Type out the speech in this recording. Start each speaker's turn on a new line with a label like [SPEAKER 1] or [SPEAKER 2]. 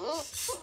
[SPEAKER 1] Oh.